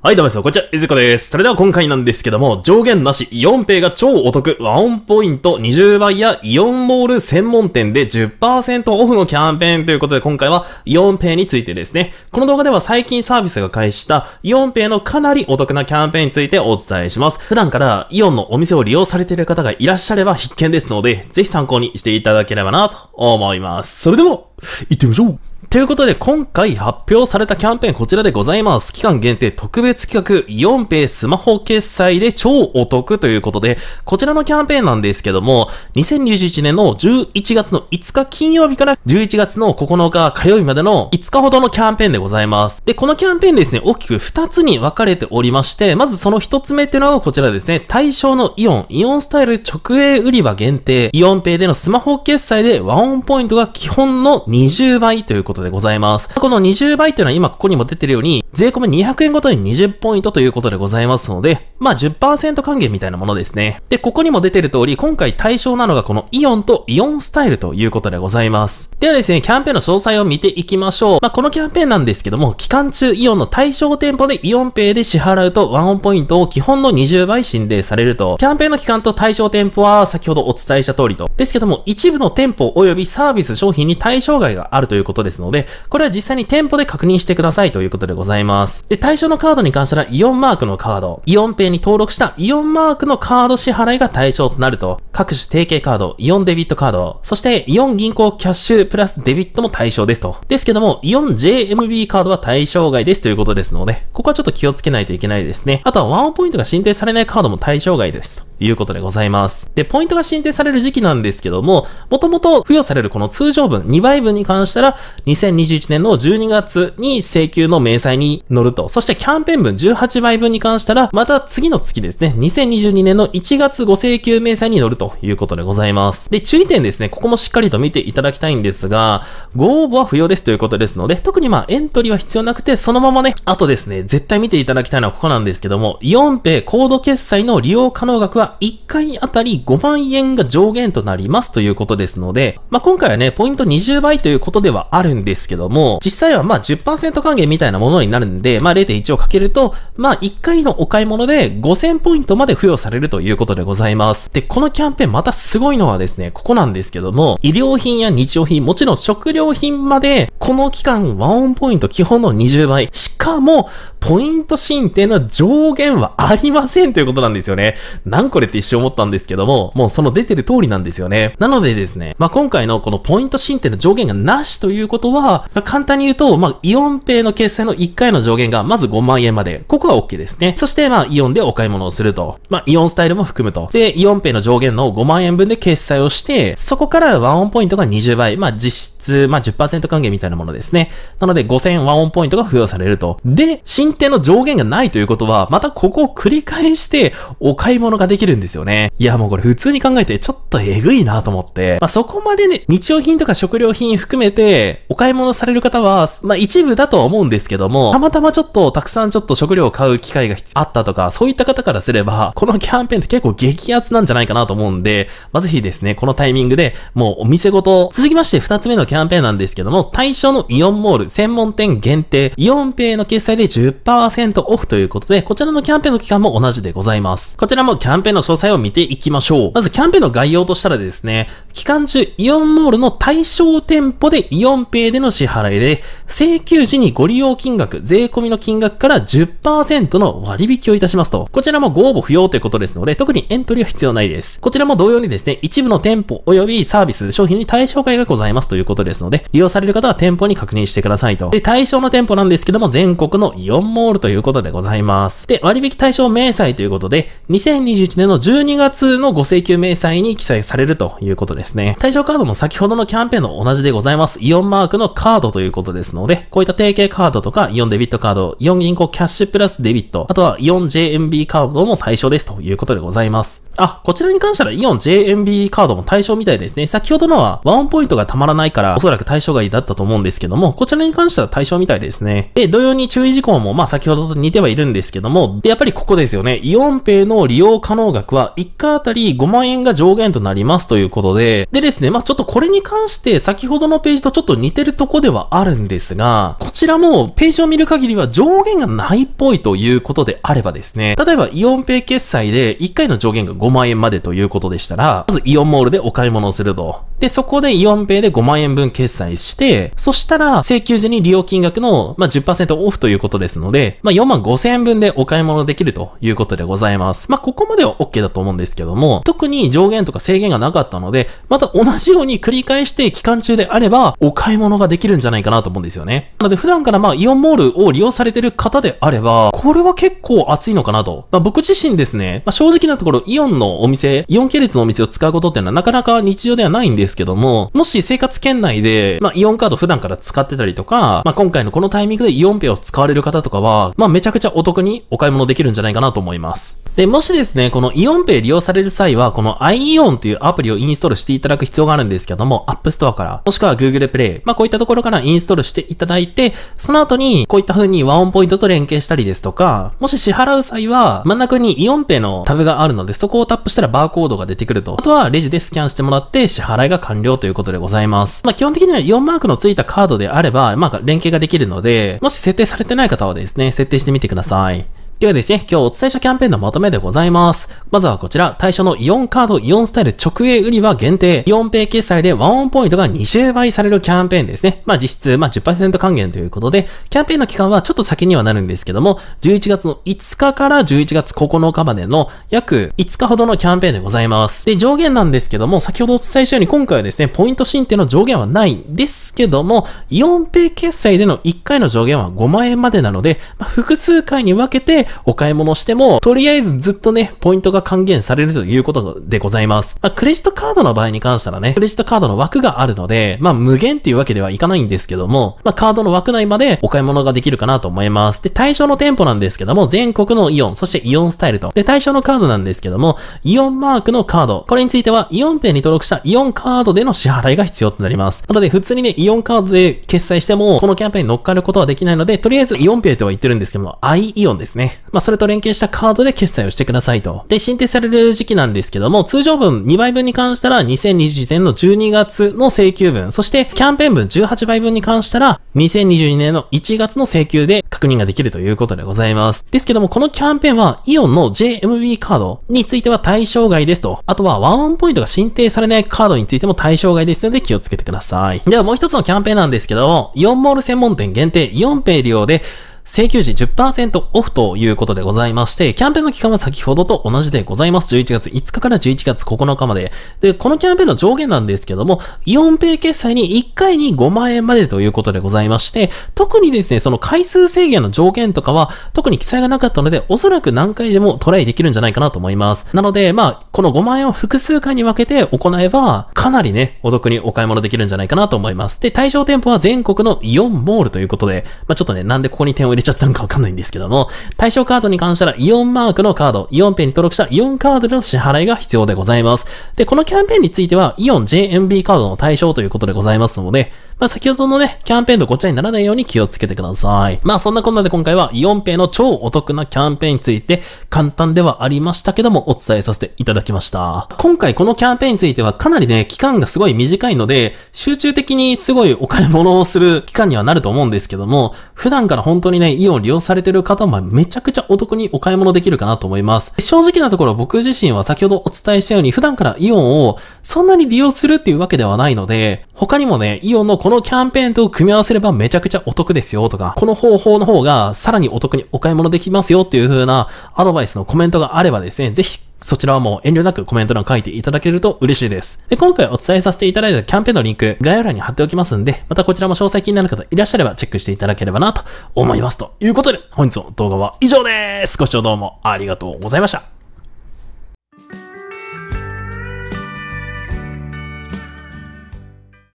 はい、どうもですよ。こんにちは、いずこです。それでは今回なんですけども、上限なし、 AEON Pay が超お得、 WAON POINT 20倍やイオンモール専門店で10%オフのキャンペーンということで、今回は AEON Pay についてですね。この動画では最近サービスが開始した AEON Pay のかなりお得なキャンペーンについてお伝えします。普段からイオンのお店を利用されている方がいらっしゃれば必見ですので、ぜひ参考にしていただければなと思います。それでは、行ってみましょうということで、今回発表されたキャンペーンこちらでございます。期間限定特別企画、 AEON Pay スマホ決済で超お得ということで、こちらのキャンペーンなんですけども、2021年の11月の5日金曜日から11月の9日火曜日までの5日ほどのキャンペーンでございます。で、このキャンペーンですね、大きく2つに分かれておりまして、まずその1つ目っていうのはこちらですね、対象のイオン、イオンスタイル直営売り場限定、イオンペイでのスマホ決済でワンオンポイントが基本の20倍ということことでございます。この20倍っていうのは今ここにも出てるように、税込み200円ごとに20ポイントということでございますので、まあ10%還元みたいなものですね。で、ここにも出てる通り、今回対象なのがこのイオンとイオンスタイルということでございます。ではですね、キャンペーンの詳細を見ていきましょう。まあこのキャンペーンなんですけども、期間中イオンの対象店舗でイオンペイで支払うとワンオンポイントを基本の20倍申請されると、キャンペーンの期間と対象店舗は先ほどお伝えした通りと。ですけども、一部の店舗及びサービス商品に対象外があるということですので、のでこれは実際に店舗で確認してくださいということでございます。で、対象のカードに関してはイオンマークのカード、イオンペイに登録したイオンマークのカード支払いが対象となると、各種提携カード、イオンデビットカード、そしてイオン銀行キャッシュプラスデビットも対象ですと。ですけども、イオン JMB カードは対象外ですということですので、ここはちょっと気をつけないといけないですね。あとはワンポイントが申請されないカードも対象外です。ということでございます。で、ポイントが申請される時期なんですけども、もともと付与されるこの通常分、2倍分に関したら、2021年の12月に請求の明細に乗ると、そしてキャンペーン分18倍分に関したら、また次の月ですね、2022年の1月ご請求明細に乗るということでございます。で、注意点ですね、ここもしっかりと見ていただきたいんですが、ご応募は不要ですということですので、特にまあエントリーは必要なくて、そのままね、あとですね、絶対見ていただきたいのはここなんですけども、イオンペイコード決済の利用可能額は1回あたり5万円が上限となりますということですので、まあ、今回はね、ポイント20倍ということではあるんですけども、実際はまあ10%還元みたいなものになるんで、まあ0.1をかけると、まあ1回のお買い物で5000ポイントまで付与されるということでございます。で、このキャンペーンまたすごいのはですね、ここなんですけども、医療品や日用品、もちろん食料品まで、この期間ワンオンポイント基本の20倍。しかも、ポイント申請の上限はありませんということなんですよね。なんこれって一瞬思ったんですけども、もうその出てる通りなんですよね。なのでですね、まあ、今回のこのポイント申請の上限がなしということは、まあ、簡単に言うと、まあ、イオンペイの決済の1回の上限がまず5万円まで。ここは OK ですね。そして、まあ、イオンでお買い物をすると。まあ、イオンスタイルも含むと。で、イオンペイの上限の5万円分で決済をして、そこからワンオンポイントが20倍。まあ、実質、まあ、10%還元みたいなものですね。なので、5000ワンオンポイントが付与されると。で、申請の上限がないということは、またここを繰り返してお買い物ができるんですよね。いや、もうこれ普通に考えてちょっとえぐいなと思って、まあ、そこまでね、日用品とか食料品含めてお買い物される方は、まあ、一部だとは思うんですけども、たまたまちょっとたくさんちょっと食料を買う機会があったとか、そういった方からすれば、このキャンペーンって結構激アツなんじゃないかなと思うんで、まあ、ぜひですね、このタイミングでもうお店ごと、続きまして二つ目のキャンペーンなんですけども、対象のイオンモール専門店限定、イオンペイの決済で10%オフということで、こちらのキャンペーンの期間も同じでございます。こちらもキャンペーンの詳細を見ていきましょう。まずキャンペーンの概要としたらですね、期間中イオンモールの対象店舗でイオンペイでの支払いで、請求時にご利用金額、税込みの金額から10%の割引をいたしますと。こちらもご応募不要ということですので、特にエントリーは必要ないです。こちらも同様にですね、一部の店舗及びサービス、商品に対象外がございますということですので、利用される方は店舗に確認してくださいと。で、対象の店舗なんですけども、全国のイオンモールということでございます。で、割引対象明細ということで、2021年の12月のご請求明細に記載されるということですね。対象カードも先ほどのキャンペーンの同じでございます。イオンマークのカードということですので、こういった提携カードとか、イオンデビットカード、イオン銀行キャッシュプラスデビット、あとはイオン JMB カードも対象ですということでございます。あ、こちらに関してはイオン JMB カードも対象みたいですね。先ほどのはワンポイントがたまらないから、おそらく対象外だったと思うんんですけども、こちらに関しては対象みたいですね。で、同様に注意事項も、まあ先ほどと似てはいるんですけども、で、やっぱりここですよね。イオンペイの利用可能額は1回あたり5万円が上限となりますということで、でですね、まあちょっとこれに関して先ほどのページとちょっと似てるとこではあるんですが、こちらもページを見る限りは上限がないっぽいということであればですね、例えばイオンペイ決済で1回の上限が5万円までということでしたら、まずイオンモールでお買い物をすると。で、そこでイオンペイで5万円分決済して、そしたら請求時に利用金額の、まあ、10%オフということですので、まあ、4万5千円分でお買い物できるということでございます。まあ、ここまでは OK だと思うんですけども、特に上限とか制限がなかったので、また同じように繰り返して期間中であれば、お買い物ができるんじゃないかなと思うんですよね。なので、普段からまあ、イオンモールを利用されてる方であれば、これは結構熱いのかなと。まあ、僕自身ですね、まあ、正直なところ、イオンのお店、イオン系列のお店を使うことっていうのはなかなか日常ではないんですけども、もし生活圏内で、まあ、イオンカード普段から使ってたりとか、まあ、今回のこのタイミングでイオンペイを使われる方とかは、まあ、めちゃくちゃお得にお買い物できるんじゃないかなと思います。で、もしですね、このイオンペイ利用される際は、この iEON というアプリをインストールしていただく必要があるんですけども、App Store から、もしくは Google Play、まあ、こういったところからインストールしていただいて、その後に、こういった風に WAON POINT と連携したりですとか、もし支払う際は、真ん中に AEON Pay のタブがあるので、そこをタップしたらバーコードが出てくると。あとは、レジでスキャンしてもらって支払いが完了ということでございます。まあ、基本的にはイオンマークのついたカードであれば、まあ、連携ができるので、もし設定されてない方はですね、設定してみてください。ではですね、今日お伝えしたキャンペーンのまとめでございます。まずはこちら、対象のイオンカード、イオンスタイル直営売り場限定、 AEON Pay 決済で WAON POINT が20倍されるキャンペーンですね。まあ実質、まあ10%還元ということで、キャンペーンの期間はちょっと先にはなるんですけども、11月の5日から11月9日までの約5日ほどのキャンペーンでございます。で、上限なんですけども、先ほどお伝えしたように今回はですね、ポイント申請の上限はないんですけども、イオンペイ決済での1回の上限は5万円までなので、まあ、複数回に分けてお買い物しても、とりあえずずっとね、ポイントが還元されるということでございます。まあ、クレジットカードの場合に関したらね、クレジットカードの枠があるので、まあ、無限っていうわけではいかないんですけども、まあ、カードの枠内までお買い物ができるかなと思います。で、対象の店舗なんですけども、全国のイオン、そしてイオンスタイルと。で、対象のカードなんですけども、イオンマークのカード。これについては、 AEON Pay に登録したイオンカードでの支払いが必要となります。なので、普通にね、イオンカードで決済しても、このキャンペーンに乗っかることはできないので、とりあえず AEON Pay とは言ってるんですけども、 iAEON ですね。まあ、それと連携したカードで決済をしてくださいと。で、進呈される時期なんですけども、通常分2倍分に関したら2020年の12月の請求分、そしてキャンペーン分18倍分に関したら2022年の1月の請求で確認ができるということでございます。ですけども、このキャンペーンはイオンの JMB カードについては対象外ですと。あとは WAON POINT が進呈されないカードについても対象外ですので気をつけてください。ではもう一つのキャンペーンなんですけども、イオンモール専門店限定 AEON Pay 利用で請求時10%オフということでございまして、キャンペーンの期間は先ほどと同じでございます。11月5日から11月9日まで。で、このキャンペーンの上限なんですけども、イオンペイ決済に1回に5万円までということでございまして、特にですね、その回数制限の上限とかは特に記載がなかったので、おそらく何回でもトライできるんじゃないかなと思います。なので、まあ、この5万円を複数回に分けて行えば、かなりね、お得にお買い物できるんじゃないかなと思います。で、対象店舗は全国のイオンモールということで、まあ、ちょっとね、なんでここに点を入れちゃったのかわかんないんですけども、対象カードに関したらイオンマークのカード、イオンペイに登録したイオンカードでの支払いが必要でございます。で、このキャンペーンについては、イオン JMB カードの対象ということでございますので、まあ、先ほどのね、キャンペーンとごっちゃにならないように気をつけてください。まあ、そんなこんなで今回はイオンペイの超お得なキャンペーンについて簡単ではありましたけどもお伝えさせていただきました。今回このキャンペーンについてはかなりね、期間がすごい短いので、集中的にすごいお買い物をする期間にはなると思うんですけども、普段から本当にね、イオン利用されてる方もめちゃくちゃお得にお買い物できるかなと思います。正直なところ僕自身は先ほどお伝えしたように普段からイオンをそんなに利用するっていうわけではないので、他にもね、イオンのこのキャンペーンと組み合わせればめちゃくちゃお得ですよとか、この方法の方がさらにお得にお買い物できますよっていう風なアドバイスのコメントがあればですね、ぜひそちらはもう遠慮なくコメント欄書いていただけると嬉しいです。で、今回お伝えさせていただいたキャンペーンのリンク、概要欄に貼っておきますんで、またこちらも詳細気になる方いらっしゃればチェックしていただければなと思います。ということで、本日の動画は以上です。ご視聴どうもありがとうございました。